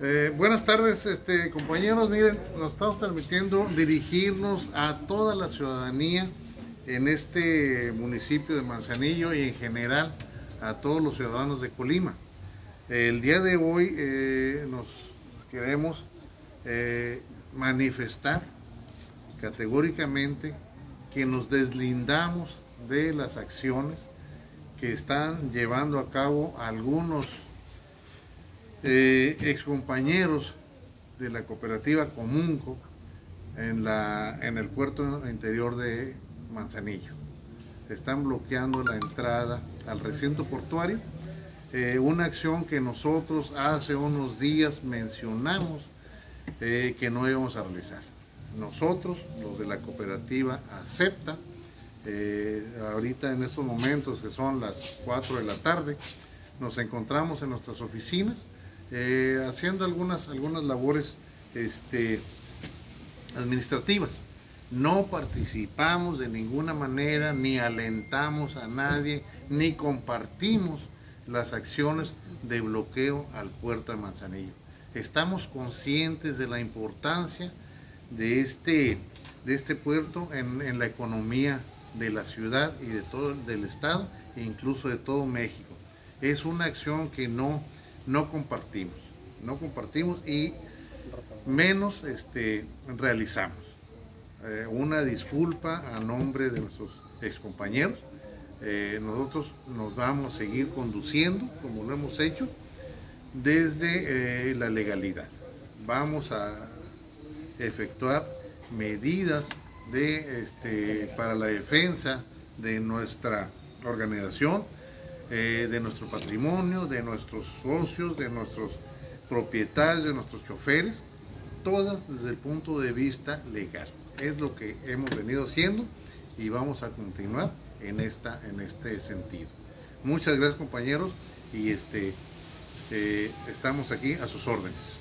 Eh, buenas tardes, este, compañeros. Miren, nos estamos permitiendo dirigirnos a toda la ciudadanía en este municipio de Manzanillo y en general a todos los ciudadanos de Colima. El día de hoy eh, nos queremos eh, manifestar categóricamente que nos deslindamos de las acciones que están llevando a cabo algunos eh, excompañeros de la cooperativa Comunco en, la, en el puerto interior de Manzanillo. Están bloqueando la entrada al recinto portuario, eh, una acción que nosotros hace unos días mencionamos eh, que no íbamos a realizar. Nosotros, los de la cooperativa, acepta, eh, ahorita en estos momentos que son las 4 de la tarde, nos encontramos en nuestras oficinas eh, haciendo algunas, algunas labores este, administrativas. No participamos de ninguna manera, ni alentamos a nadie, ni compartimos las acciones de bloqueo al puerto de Manzanillo. Estamos conscientes de la importancia de este, de este puerto en, en la economía de la ciudad y de todo del estado e incluso de todo México. Es una acción que no no compartimos, no compartimos y menos este, realizamos. Eh, una disculpa a nombre de nuestros excompañeros. Eh, nosotros nos vamos a seguir conduciendo, como lo hemos hecho, desde eh, la legalidad. Vamos a efectuar medidas de, este, para la defensa de nuestra organización eh, de nuestro patrimonio, de nuestros socios, de nuestros propietarios, de nuestros choferes, todas desde el punto de vista legal. Es lo que hemos venido haciendo y vamos a continuar en, esta, en este sentido. Muchas gracias compañeros y este, eh, estamos aquí a sus órdenes.